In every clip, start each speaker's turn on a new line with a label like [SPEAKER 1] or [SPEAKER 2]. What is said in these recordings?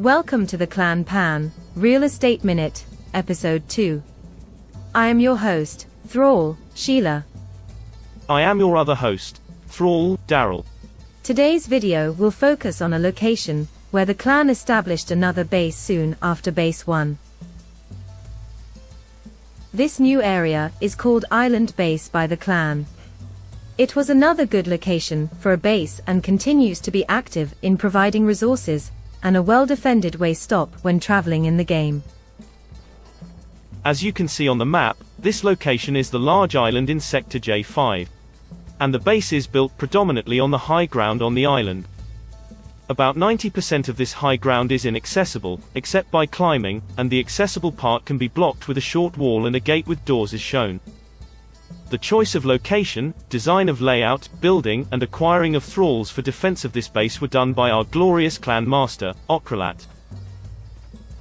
[SPEAKER 1] Welcome to the Clan Pan, Real Estate Minute, Episode 2. I am your host, Thrall, Sheila.
[SPEAKER 2] I am your other host, Thrall, Daryl.
[SPEAKER 1] Today's video will focus on a location where the clan established another base soon after Base 1. This new area is called Island Base by the clan. It was another good location for a base and continues to be active in providing resources and a well-defended way stop when traveling in the game.
[SPEAKER 2] As you can see on the map, this location is the large island in Sector J5. And the base is built predominantly on the high ground on the island. About 90% of this high ground is inaccessible, except by climbing, and the accessible part can be blocked with a short wall and a gate with doors is shown. The choice of location, design of layout, building, and acquiring of thralls for defense of this base were done by our glorious clan master, Okralat.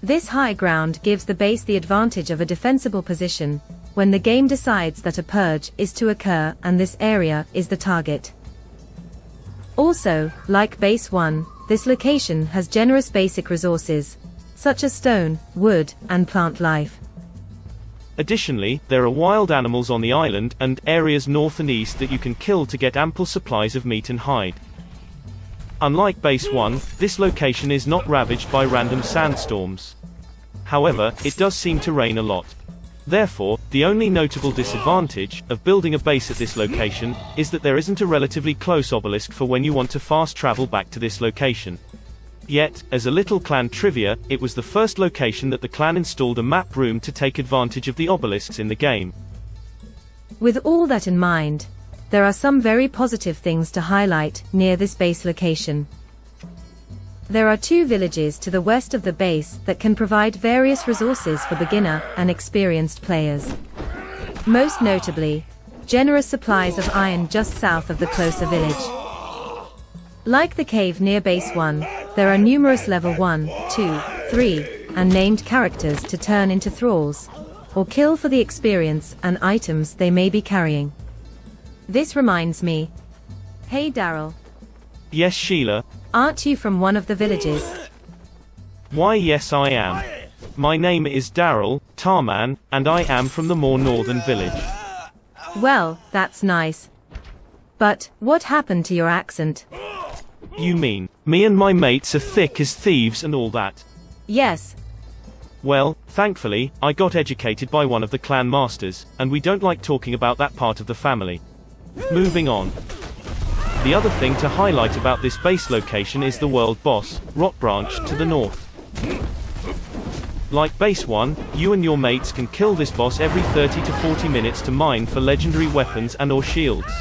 [SPEAKER 1] This high ground gives the base the advantage of a defensible position, when the game decides that a purge is to occur and this area is the target. Also, like base 1, this location has generous basic resources, such as stone, wood, and plant life.
[SPEAKER 2] Additionally, there are wild animals on the island, and areas north and east that you can kill to get ample supplies of meat and hide. Unlike Base 1, this location is not ravaged by random sandstorms. However, it does seem to rain a lot. Therefore, the only notable disadvantage of building a base at this location is that there isn't a relatively close obelisk for when you want to fast travel back to this location. Yet, as a little clan trivia, it was the first location that the clan installed a map room to take advantage of the obelisks in the game.
[SPEAKER 1] With all that in mind, there are some very positive things to highlight near this base location. There are two villages to the west of the base that can provide various resources for beginner and experienced players. Most notably, generous supplies of iron just south of the closer village. Like the cave near base 1, there are numerous level 1, 2, 3, and named characters to turn into thralls, or kill for the experience and items they may be carrying. This reminds me. Hey Daryl,
[SPEAKER 2] Yes, Sheila.
[SPEAKER 1] aren't you from one of the villages?
[SPEAKER 2] Why, yes, I am. My name is Daryl Tarman, and I am from the more northern village.
[SPEAKER 1] Well, that's nice. But, what happened to your accent?
[SPEAKER 2] You mean, me and my mates are thick as thieves and all that?
[SPEAKER 1] Yes,
[SPEAKER 2] Well, thankfully, I got educated by one of the clan masters, and we don't like talking about that part of the family. Moving on. The other thing to highlight about this base location is the world boss, Rotbranch, to the north. Like base 1, you and your mates can kill this boss every 30 to 40 minutes to mine for legendary weapons and or shields.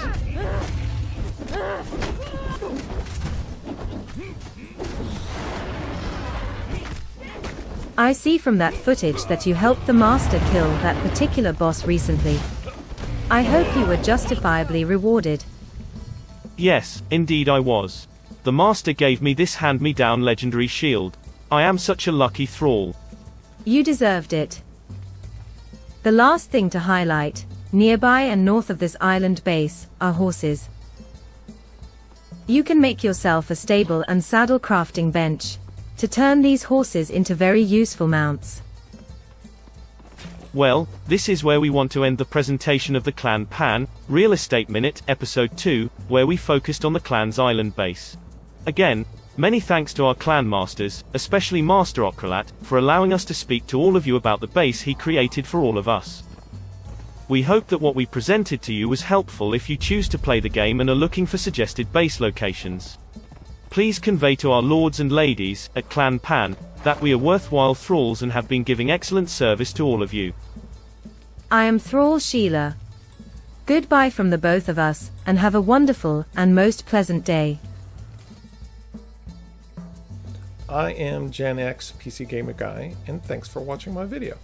[SPEAKER 1] I see from that footage that you helped the master kill that particular boss recently. I hope you were justifiably rewarded.
[SPEAKER 2] Yes, indeed I was. The master gave me this hand-me-down legendary shield. I am such a lucky thrall.
[SPEAKER 1] You deserved it. The last thing to highlight, nearby and north of this island base, are horses. You can make yourself a stable and saddle crafting bench to turn these horses into very useful mounts.
[SPEAKER 2] Well, this is where we want to end the presentation of the Clan Pan, Real Estate Minute, Episode 2, where we focused on the clan's island base. Again, many thanks to our clan masters, especially Master Okralat, for allowing us to speak to all of you about the base he created for all of us. We hope that what we presented to you was helpful if you choose to play the game and are looking for suggested base locations. Please convey to our lords and ladies, at Clan Pan, that we are worthwhile thralls and have been giving excellent service to all of you.
[SPEAKER 1] I am Thrall Sheila. Goodbye from the both of us, and have a wonderful and most pleasant day.
[SPEAKER 3] I am Gen X PC Gamer Guy, and thanks for watching my video.